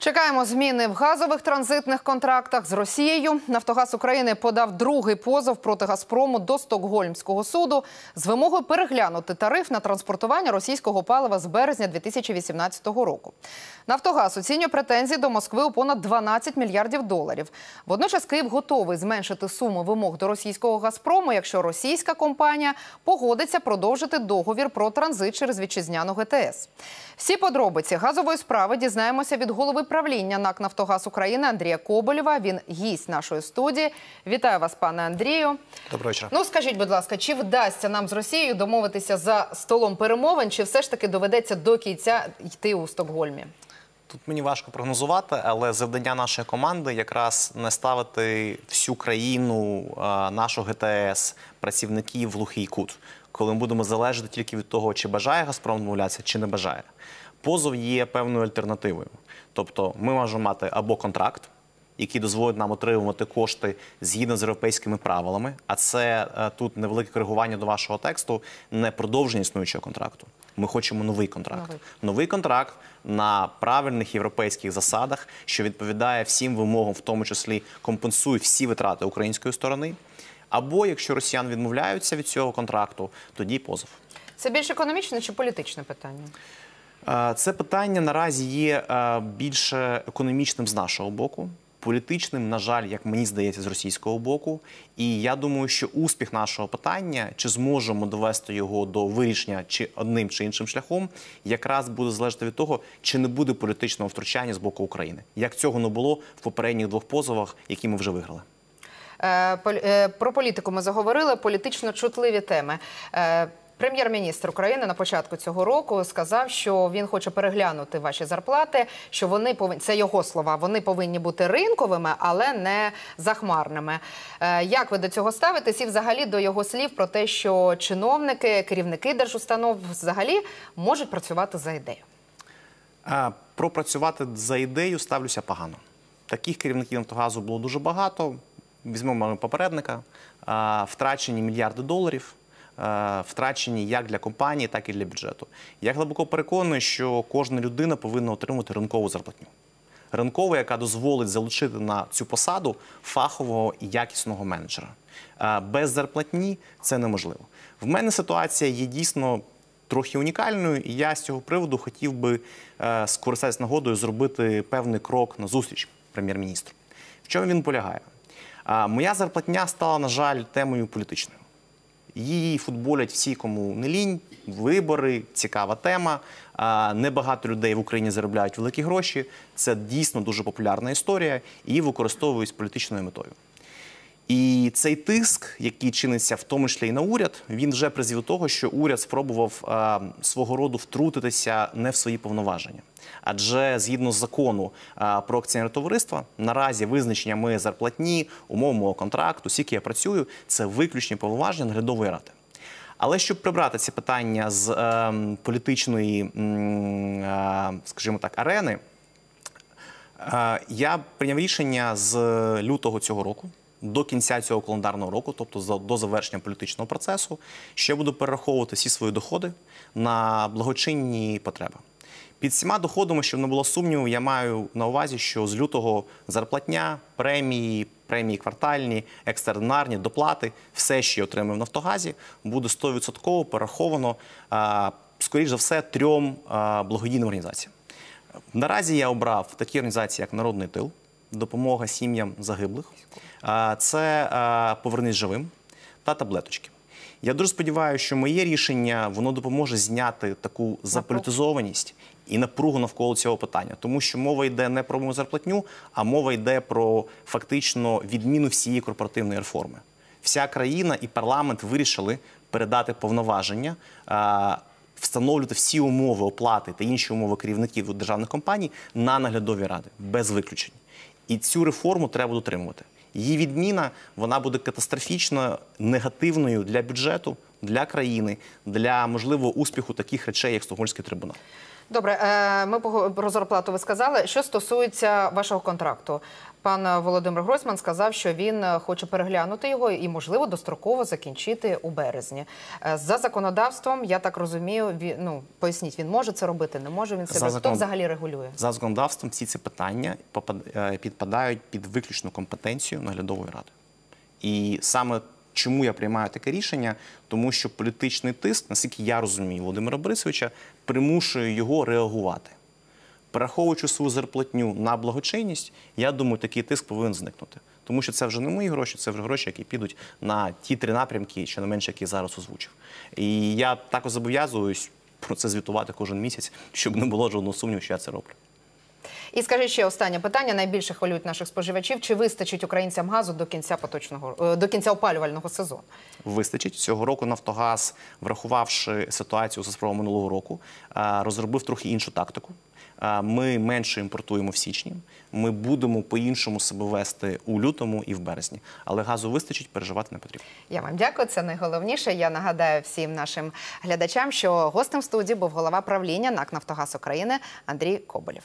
Чекаємо зміни в газових транзитних контрактах з Росією. Нафтогаз України подав другий позов проти Газпрому до Стокгольмського суду з вимогою переглянути тариф на транспортування російського палива з березня 2018 року. Нафтогаз оцінює претензії до Москви у понад 12 мільярдів доларів. Водночас Київ готовий зменшити суму вимог до російського Газпрому, якщо російська компанія погодиться продовжити договір про транзит через вітчизняну ГТС. Всі подробиці газової справи дізнаємося від голови правління НАК «Нафтогаз України Андрія Коболєва. Він гість нашої студії. Вітаю вас, пане Андрію. Доброго вечора. Ну скажіть, будь ласка, чи вдасться нам з Росією домовитися за столом перемовин, чи все ж таки доведеться до кінця йти у Стокгольмі? Тут мені важко прогнозувати, але завдання нашої команди якраз не ставити всю країну, нашу ГТС, працівників в глухий кут, коли ми будемо залежати тільки від того, чи бажає Газпром домовлятися, чи не бажає. Позов є певною альтернативою. Тобто, ми можемо мати або контракт, який дозволить нам отримувати кошти згідно з європейськими правилами. А це е, тут невелике коригування до вашого тексту, не продовження існуючого контракту. Ми хочемо новий контракт. Новий. Новий контракт на правильних європейських засадах, що відповідає всім вимогам, в тому числі компенсує всі витрати української сторони. Або якщо росіян відмовляються від цього контракту, тоді позов. Це більш економічне чи політичне питання? Е, Це питання наразі є е, більше економічним з нашого боку. Політичним, на жаль, як мені здається, з російського боку, і я думаю, що успіх нашого питання, чи зможемо довести його до вирішення чи одним чи іншим шляхом, якраз буде залежати від того, чи не буде політичного втручання з боку України, як цього не було в попередніх двох позовах, які ми вже виграли. Е, е, Про політику ми заговорили, політично чутливі теми. Е, Прем'єр-міністр України на початку цього року сказав, що він хоче переглянути ваші зарплати. Що вони повинні це його слова. Вони повинні бути ринковими, але не захмарними. Як ви до цього ставитесь? І взагалі до його слів про те, що чиновники, керівники держустанов взагалі можуть працювати за ідею. Пропрацювати за ідею ставлюся погано. Таких керівників Нафтогазу було дуже багато. Візьмемо попередника. Втрачені мільярди доларів, втрачені як для компанії, так і для бюджету. Я глибоко переконаний, що кожна людина повинна отримати ринкову зарплатню. Ринкову, яка дозволить залучити на цю посаду фахового і якісного менеджера. Без зарплатні це неможливо. В мене ситуація є дійсно трохи унікальною, і я з цього приводу хотів би е, скористатися нагодою зробити певний крок на зустріч прем'єр-міністру. В чому він полягає? Моя зарплатня стала, на жаль, темою політичною. Її футболять всі, кому не лінь, вибори, цікава тема. Небагато людей в Україні заробляють великі гроші. Це дійсно дуже популярна історія, і використовують з політичною метою. І цей тиск, який чиниться в тому числі і на уряд, він вже призвів до того, що уряд спробував а, свого роду втрутитися не в свої повноваження. Адже згідно з закону а, про акціонерне товариство, наразі визначення моєї зарплатні, умов мого контракту, скільки я працюю, це виключні повноваження наглядової ради. Але щоб прибрати ці питання з ем, політичної, е, скажімо так, арени, Е, Я прийняв рішення з лютого цього року до кінця цього календарного року, тобто до завершення політичного процесу, я буду перераховувати всі свої доходи на благочинні потреби. Під всіма доходами, щоб не було сумніву, я маю на увазі, що з лютого зарплатня, премії, премії квартальні, екстраординарні, доплати, все, що я отримую в Нафтогазі, буде 100% перераховано, скоріш за все, трьом благодійним організаціям. Наразі я обрав такі організації, як Народний тил, допомога сім'ям загиблих, це Повернись живим та таблеточки. Я дуже сподіваюся, що моє рішення воно допоможе зняти таку заполітизованість і напругу навколо цього питання, тому що мова йде не про мою зарплатню, а мова йде про фактично відміну всієї корпоративної реформи. Вся країна і парламент вирішили передати повноваження. Встановлювати всі умови оплати та інші умови керівників державних компаній на наглядові ради без виключень. І цю реформу треба дотримувати. Її відміна вона буде катастрофічно негативною для бюджету, для країни, для можливого успіху таких речей, як Стокгольмський трибунал. Добре, е, ми про зарплату ви сказали. Що стосується вашого контракту, пан Володимир Гройсман сказав, що він е, хоче переглянути його і, можливо, достроково закінчити у березні. Е, За законодавством, я так розумію, він, ну поясніть, він може це робити, не може він За себе. Хто взагалі регулює? За законодавством всі ці питання підпадають під виключну компетенцію наглядової ради. І саме чому я приймаю таке рішення? Тому що політичний тиск, наскільки я розумію, Володимира Борисовича, примушує його реагувати. Перераховуючи свою зарплатню на благочинність, я думаю, такий тиск повинен зникнути. Тому що це вже не мої гроші, це вже гроші, які підуть на ті три напрямки, що не менше, які зараз озвучив. І я також зобов'язуюсь про це звітувати кожен місяць, щоб не було жодного сумніву, що я це роблю. І скажіть ще останнє питання. Найбільше хвилюють наших споживачів. Чи вистачить українцям газу до кінця поточного е, до кінця опалювального сезону? Вистачить цього року. Нафтогаз, врахувавши ситуацію за справу минулого року, е, розробив трохи іншу тактику. Е, Ми менше імпортуємо в січні. Ми будемо по-іншому себе вести у лютому і в березні. Але газу вистачить, переживати не потрібно. Я вам дякую. Це найголовніше. Я нагадаю всім нашим глядачам, що гостем студії був голова правління НАК «Нафтогаз України Андрій Коболєв.